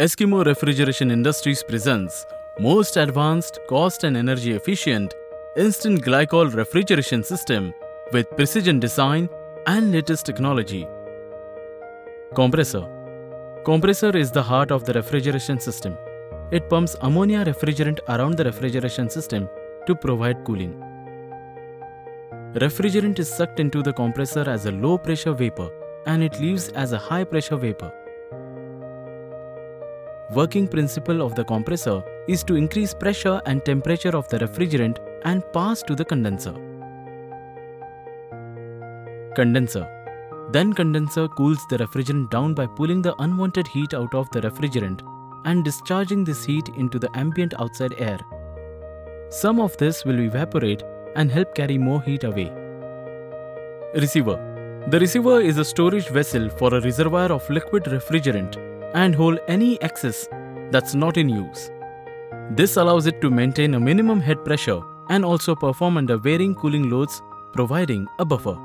Eskimo Refrigeration Industries presents most advanced, cost and energy efficient instant glycol refrigeration system with precision design and latest technology. Compressor Compressor is the heart of the refrigeration system. It pumps ammonia refrigerant around the refrigeration system to provide cooling. Refrigerant is sucked into the compressor as a low pressure vapor and it leaves as a high pressure vapor. Working principle of the compressor is to increase pressure and temperature of the refrigerant and pass to the condenser. Condenser Then condenser cools the refrigerant down by pulling the unwanted heat out of the refrigerant and discharging this heat into the ambient outside air. Some of this will evaporate and help carry more heat away. Receiver The receiver is a storage vessel for a reservoir of liquid refrigerant and hold any excess that's not in use. This allows it to maintain a minimum head pressure and also perform under varying cooling loads, providing a buffer.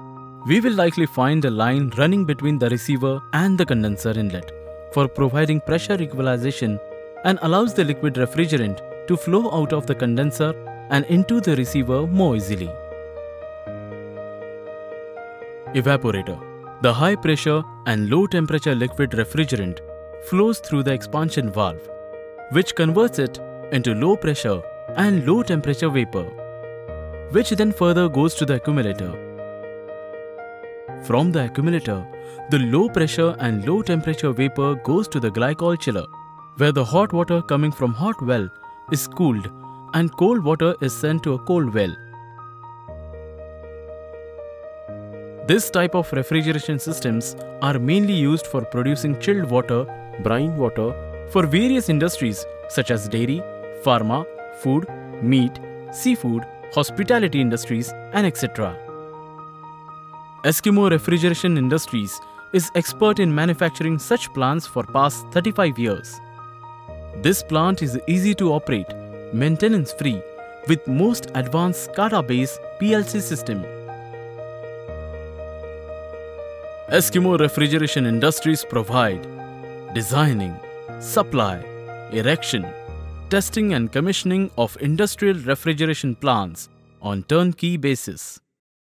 We will likely find a line running between the receiver and the condenser inlet for providing pressure equalization and allows the liquid refrigerant to flow out of the condenser and into the receiver more easily. Evaporator The high pressure and low temperature liquid refrigerant flows through the expansion valve, which converts it into low pressure and low temperature vapor, which then further goes to the accumulator. From the accumulator, the low pressure and low temperature vapor goes to the glycol chiller, where the hot water coming from hot well is cooled and cold water is sent to a cold well. This type of refrigeration systems are mainly used for producing chilled water, brine water, for various industries such as dairy, pharma, food, meat, seafood, hospitality industries, and etc. Eskimo Refrigeration Industries is expert in manufacturing such plants for past 35 years. This plant is easy to operate, maintenance free, with most advanced SCADA-based PLC system. Eskimo Refrigeration Industries provide designing, supply, erection, testing and commissioning of industrial refrigeration plants on turnkey basis.